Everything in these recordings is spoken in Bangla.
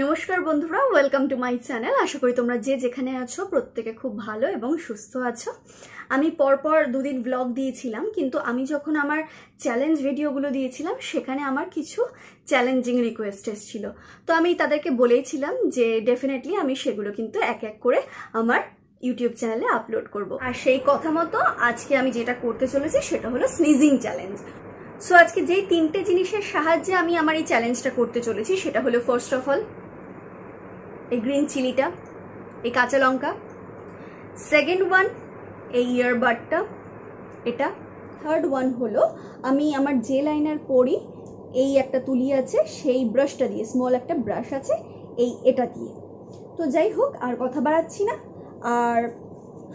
নমস্কার বন্ধুরা ওয়েলকাম টু মাই চ্যানেল আশা করি তোমরা যে যেখানে আছো, প্রত্যেকে খুব ভালো এবং সুস্থ আছো। আমি পরপর দুদিন ব্লগ দিয়েছিলাম, কিন্তু আমি যখন আমার চ্যালেঞ্জ ভিডিওগুলো দিয়েছিলাম, সেখানে আমার কিছু চ্যালেঞ্জিং রিকোয়েস্ট এসেছিল। তো আমি তাদেরকে বলেইছিলাম যে ডেফিনেটলি আমি সেগুলো কিন্তু এক এক করে আমার ইউটিউব চ্যানেলে আপলোড করব। আর সেই কথা মতো আজকে আমি যেটা করতে চলেছি, সেটা হলো স্নিজিং চ্যালেঞ্জ সো আজকে যেই তিনটে জিনিসের সাহায্যে আমি আমার এই চ্যালেঞ্জটা করতে চলেছি, সেটা হলো ফার্স্ট অফ অল এই গ্রিন চিলিটা এই কাঁচা লঙ্কা। সেকেন্ড ওয়ান এই ইয়ারবাডটা এটা। থার্ড ওয়ান হলো, আমি আমার যে লাইনার পরি, এই একটা তুলি আছে, সেই ব্রাশটা দিয়ে স্মল একটা ব্রাশ আছে, এই এটা দিয়ে। তো যাই হোক, আর কথা বাড়াচ্ছি না, আর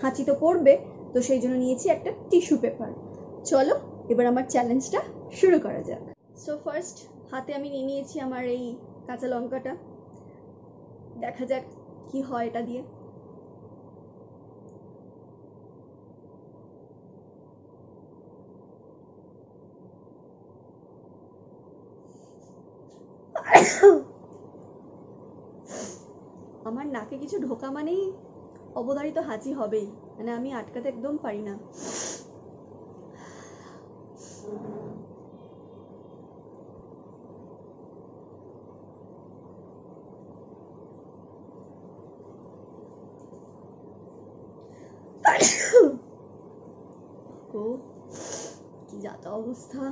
হাঁচি তো পড়বে, তো সেই জন্য নিয়েছি একটা টিস্যু পেপার চলো, এবার আমার চ্যালেঞ্জটা শুরু করা যাক। সো ফার্স্ট হাতে আমি নিয়ে নিয়েছি আমার এই কাঁচা লঙ্কাটা। দেখা যাক কি হয় এটা দিয়ে। আমার নাকে কিছু ঢোকা মানেই অবধারিত হাঁচি হবেই মানে আমি আটকাতে একদম পারি না। কি যাতা অবস্থা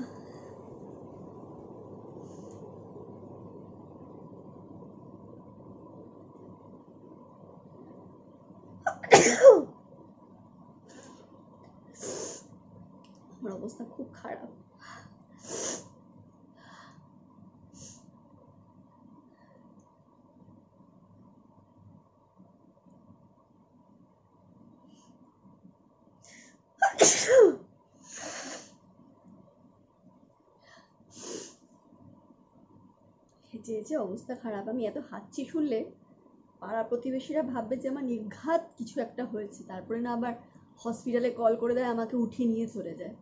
আমার অবস্থা খুব খারাপ যে যে অবস্থা খারাপ, আমি এত হাঁচছি শুনলে পাড়া প্রতিবেশীরা ভাববে যে আমার নির্ঘাত কিছু একটা হয়েছে। তারপরে না আবার হসপিটালে কল করে দেয়, আমাকে উঠিয়ে নিয়ে চলে যায়।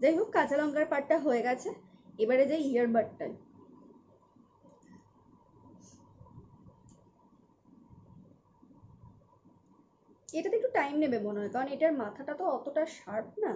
যাই হোক, কাঁচা লঙ্কার পাটটা হয়ে গেছে। এবারে যাই ইয়ারবাডটায় এটাতে একটু টাইম নেবে মনে হয়। কারণ এটার মাথাটা তো অতটা শার্প না।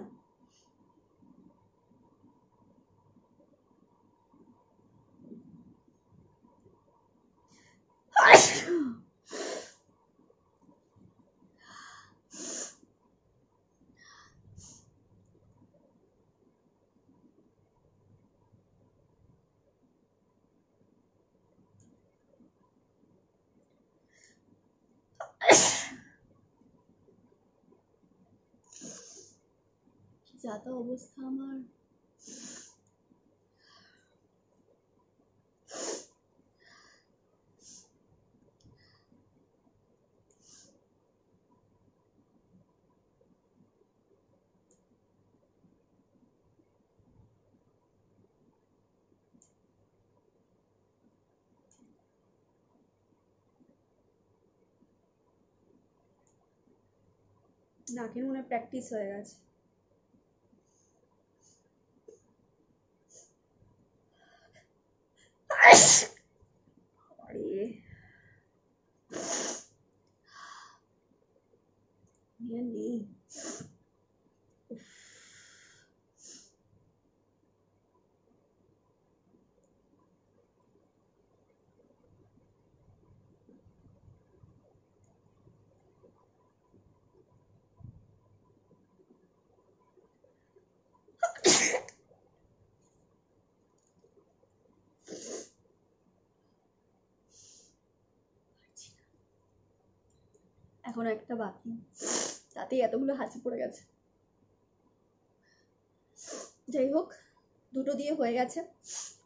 যাতা অবস্থা আমার। নাকের মনে প্র্যাকটিস হয়ে গেছে। আরে নেই এখন একটা বাকি। তাতেই এতগুলো হাঁচি পড়ে গেছে। যাই হোক, দুটো দিয়ে হয়ে গেছে।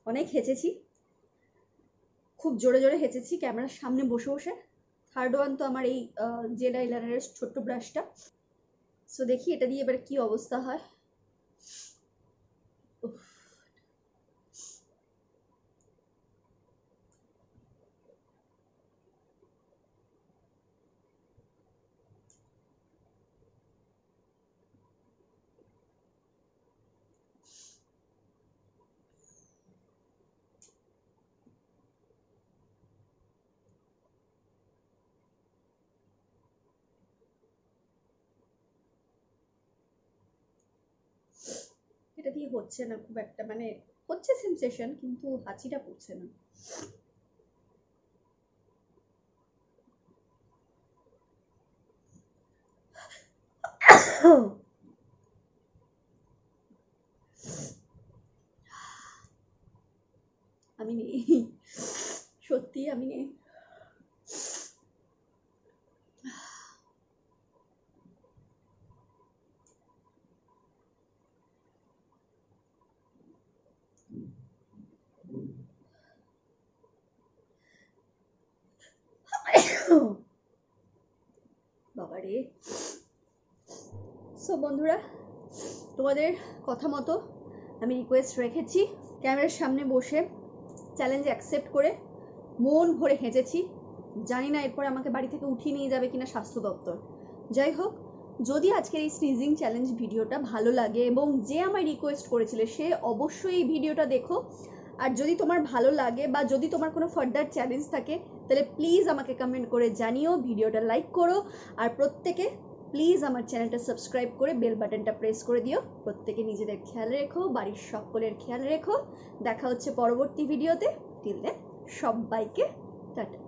অনেক হেঁচেছি। খুব জোরে জোরে হেঁচেছি ক্যামেরার সামনে বসে বসে। থার্ড ওয়ান তো আমার এই জেড আইলাইনারের ছোট্ট ব্রাশটা সো দেখি এটা দিয়ে এবার কি অবস্থা হয়। এটা দিয়ে হচ্ছে না, খুব একটা মানে হচ্ছে সেন্সেশন কিন্তু হাঁচিটা পড়ছে না। আমি নেই। সত্যি আমি নেই। বাবারে। সো বন্ধুরা, তোমাদের কথা মতো আমি রিকোয়েস্ট রেখেছি। ক্যামেরার সামনে বসে চ্যালেঞ্জ অ্যাকসেপ্ট করে মন ভরে হেঁচেছি। জানি না এরপরে আমাকে বাড়ি থেকে উঠিয়ে নিয়ে যাবে কিনা স্বাস্থ্য দপ্তর। যাই হোক, যদি আজকের এই স্নিজিং চ্যালেঞ্জ ভিডিওটা ভালো লাগে এবং যে আমায় রিকোয়েস্ট করেছিল, সে অবশ্যই এই ভিডিওটা দেখো। আর যদি তোমার ভালো লাগে বা যদি তোমার কোনো ফার্দার চ্যালেঞ্জ থাকে তাহলে প্লিজ আমাকে কমেন্ট করে জানিও, ভিডিওটা লাইক করো, আর প্রত্যেকে প্লিজ আমার চ্যানেলটা সাবস্ক্রাইব করে বেল বাটনটা প্রেস করে দিও। প্রত্যেকে নিজেদের খেয়াল রেখো, বাড়ির সকলের খেয়াল রেখো। দেখা হচ্ছে পরবর্তী ভিডিওতে টিল দেন সবাইকে টাটা।